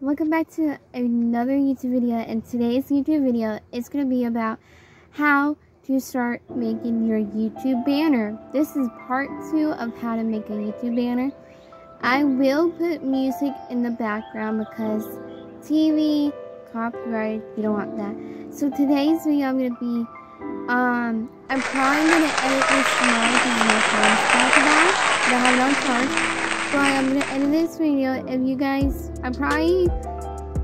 welcome back to another YouTube video and today's YouTube video is going to be about how to start making your YouTube banner. This is part two of how to make a YouTube banner. I will put music in the background because TV, copyright, you don't want that. So today's video I'm going to be, um, I'm probably going to edit this tomorrow because my phone's about but I have on charge. So I'm gonna end this video. If you guys, I probably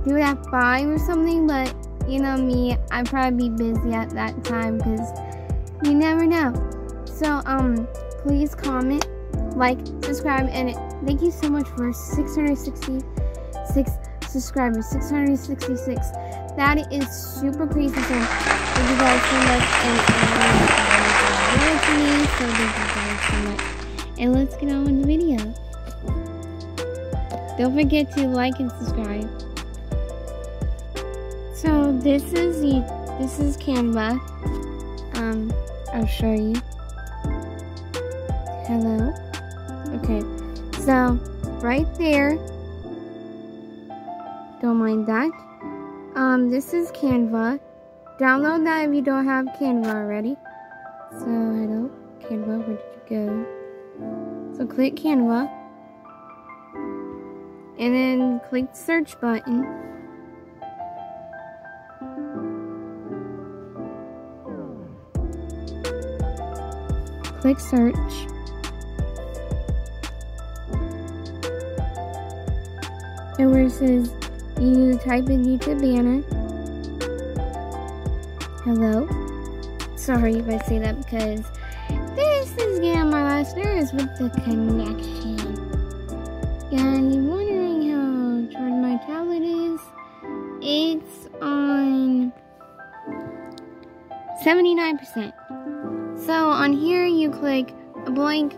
do it at five or something, but you know me, I'd probably be busy at that time because you never know. So um, please comment, like, subscribe, and thank you so much for 666 subscribers. 666. That is super crazy. So thank you guys so much, and, to me. So thank you guys so much. And let's get on with the video. Don't forget to like and subscribe. So this is the this is Canva. Um, I'll show you. Hello. Okay. So right there. Don't mind that. Um, this is Canva. Download that if you don't have Canva already. So hello, Canva. Where did you go? So click Canva and then click the search button. Click search. And where it says you type in YouTube banner. Hello. Sorry if I say that because this is getting my last nerves with the connection. And you wonder 79%. So on here you click a blank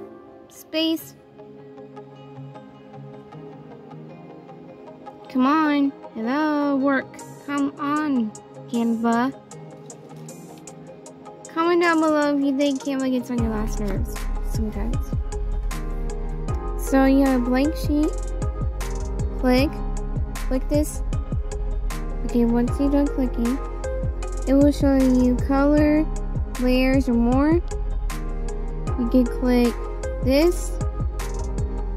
space. Come on. Hello, work. Come on, Canva. Comment down below if you think Canva gets on your last nerves sometimes. So you have a blank sheet. Click. Click this. Okay, once you're done clicking, it will show you color, layers, or more. You can click this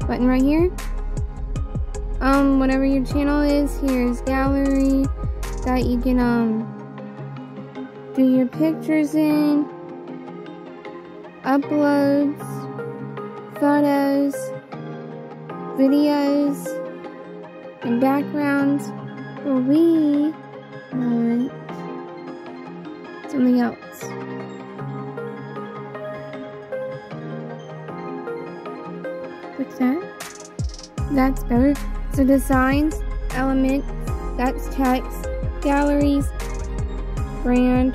button right here. Um, whatever your channel is, here's gallery that you can um do your pictures in, uploads, photos, videos, and backgrounds. We want something else. That? That's better. So designs, elements, that's text, galleries, brand,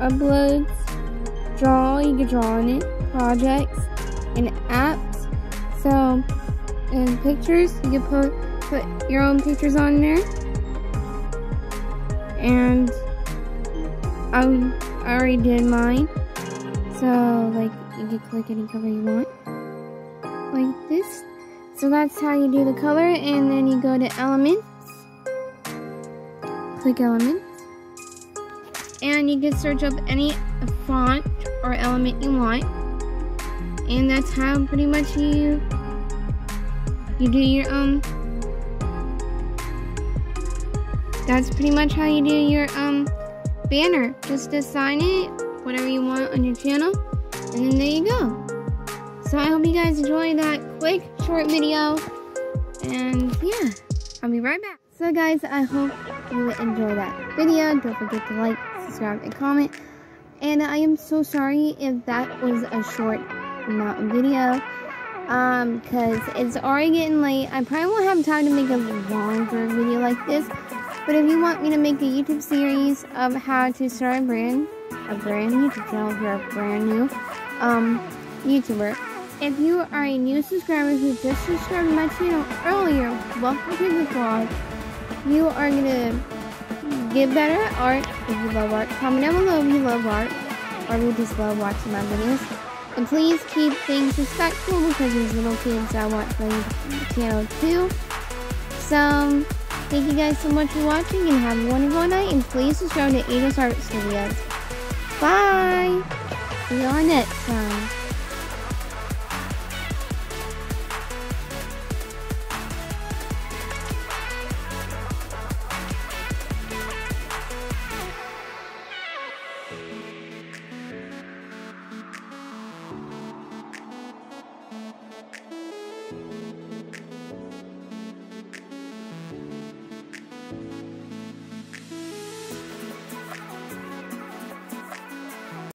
uploads, draw, you can draw on it, projects, and apps. So, and pictures, you can put, put your own pictures on there. And I, already did mine. So, like, you can click any color you want. Like this. So that's how you do the color. And then you go to elements. Click elements. And you can search up any font or element you want. And that's how pretty much you you do your um that's pretty much how you do your um banner. Just design it, whatever you want on your channel, and then there you go. So I hope you guys enjoyed that quick, short video. And yeah, I'll be right back. So guys, I hope you enjoyed that video. Don't forget to like, subscribe, and comment. And I am so sorry if that was a short amount of video. Um, because it's already getting late. I probably won't have time to make a longer video like this. But if you want me to make a YouTube series of how to start a brand, a brand YouTube channel if you're a brand new um, YouTuber, if you are a new subscriber who just subscribed to my channel earlier, welcome to the vlog. You are going to get better at art if you love art. Comment down below if you love art or if you just love watching my videos. And please keep things respectful because there's little kids that watch my channel too. So, Thank you guys so much for watching and have a wonderful night. And please subscribe to Angel's Art Studios. Bye! See you all next time.